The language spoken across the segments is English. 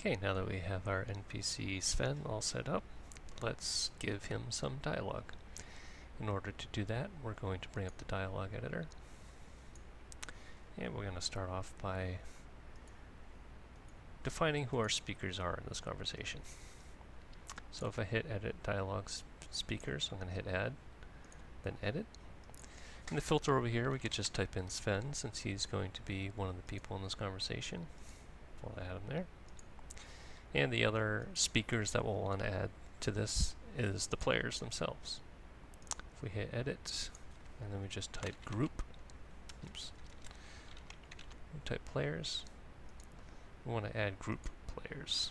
Okay, now that we have our NPC Sven all set up, let's give him some dialogue. In order to do that, we're going to bring up the dialogue editor. And we're going to start off by defining who our speakers are in this conversation. So if I hit edit dialogue speakers, I'm going to hit add, then edit. In the filter over here, we could just type in Sven since he's going to be one of the people in this conversation. We'll add him there. And the other speakers that we'll want to add to this is the players themselves. If we hit edit, and then we just type group, oops, we type players, we want to add group players.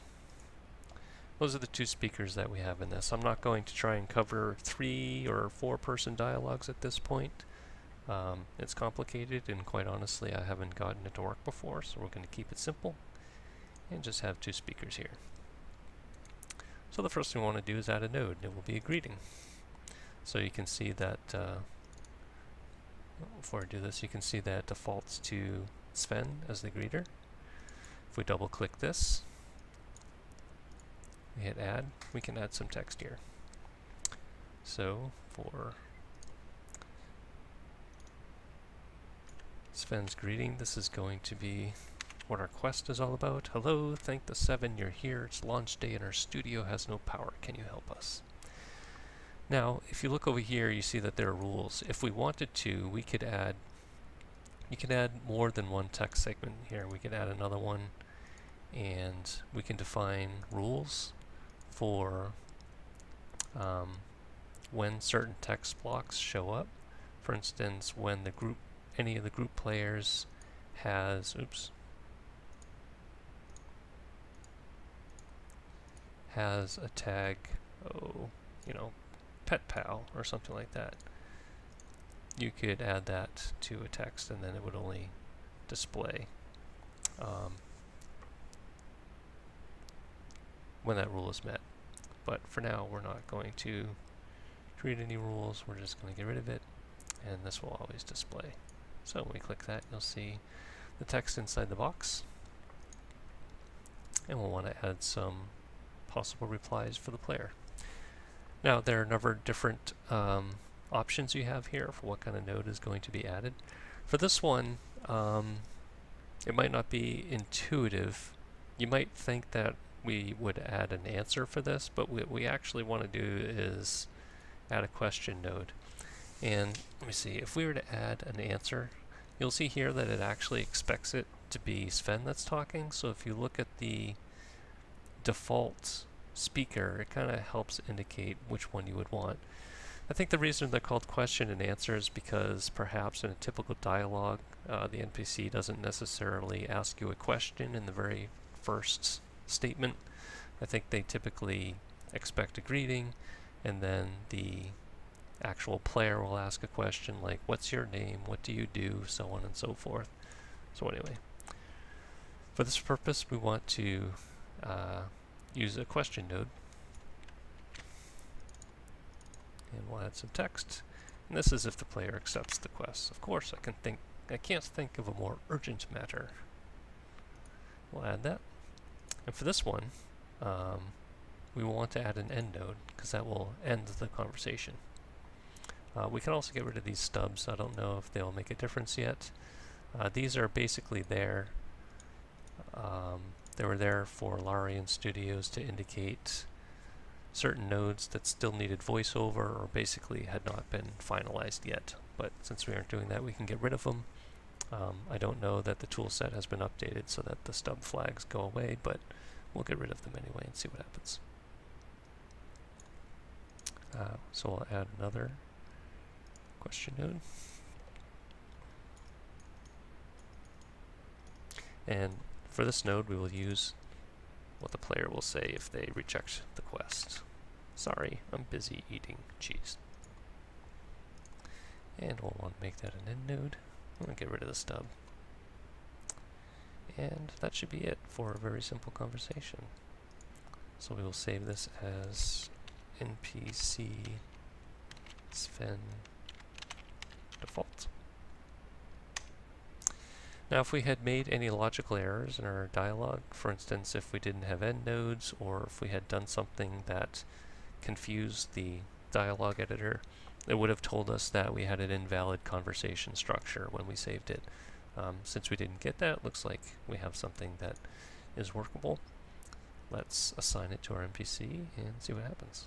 Those are the two speakers that we have in this. I'm not going to try and cover three or four person dialogues at this point. Um, it's complicated and quite honestly I haven't gotten it to work before so we're going to keep it simple and just have two speakers here. So the first thing we want to do is add a node. It will be a greeting. So you can see that, uh, before I do this, you can see that it defaults to Sven as the greeter. If we double click this, hit add, we can add some text here. So for Sven's greeting, this is going to be what our quest is all about. Hello, thank the seven you're here. It's launch day and our studio has no power. Can you help us? Now, if you look over here, you see that there are rules. If we wanted to, we could add, you can add more than one text segment here. We could add another one, and we can define rules for um, when certain text blocks show up. For instance, when the group, any of the group players has, oops, has a tag, oh, you know, pet pal or something like that. You could add that to a text and then it would only display um, when that rule is met. But for now, we're not going to create any rules. We're just going to get rid of it, and this will always display. So when we click that, you'll see the text inside the box. And we'll want to add some possible replies for the player. Now there are a number of different um, options you have here for what kind of node is going to be added. For this one, um, it might not be intuitive. You might think that we would add an answer for this, but what we actually want to do is add a question node. And let me see, if we were to add an answer, you'll see here that it actually expects it to be Sven that's talking. So if you look at the default speaker, it kind of helps indicate which one you would want. I think the reason they're called question and answer is because perhaps in a typical dialogue, uh, the NPC doesn't necessarily ask you a question in the very first statement. I think they typically expect a greeting, and then the actual player will ask a question like, what's your name, what do you do, so on and so forth. So anyway, for this purpose we want to uh, use a question node. And we'll add some text. And this is if the player accepts the quest. Of course, I can think I can't think of a more urgent matter. We'll add that. And for this one, um, we will want to add an end node because that will end the conversation. Uh, we can also get rid of these stubs. I don't know if they'll make a difference yet. Uh, these are basically there. Um, they were there for Larian Studios to indicate certain nodes that still needed voiceover or basically had not been finalized yet. But since we aren't doing that, we can get rid of them. Um, I don't know that the toolset has been updated so that the stub flags go away, but we'll get rid of them anyway and see what happens. Uh, so I'll add another question node. And for this node we will use what the player will say if they reject the quest. Sorry, I'm busy eating cheese. And we'll want to make that an end node. To get rid of the stub. And that should be it for a very simple conversation. So we will save this as npc Sven default. Now if we had made any logical errors in our dialog, for instance if we didn't have endnodes or if we had done something that confused the dialog editor, it would have told us that we had an invalid conversation structure when we saved it. Um, since we didn't get that, it looks like we have something that is workable. Let's assign it to our NPC and see what happens.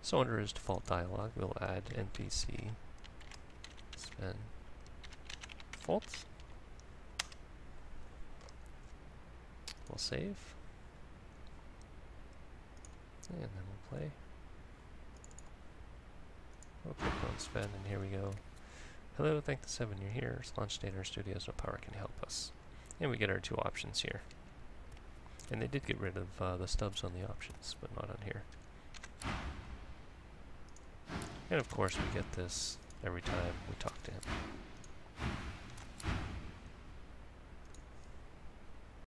So under his default dialog, we'll add NPC Sven default. We'll save. And then we'll play. We'll on Sven, and here we go. Hello, thank the seven you're here. It's launch data our studios, no power can help us. And we get our two options here. And they did get rid of uh, the stubs on the options, but not on here. And of course we get this every time we talk to him.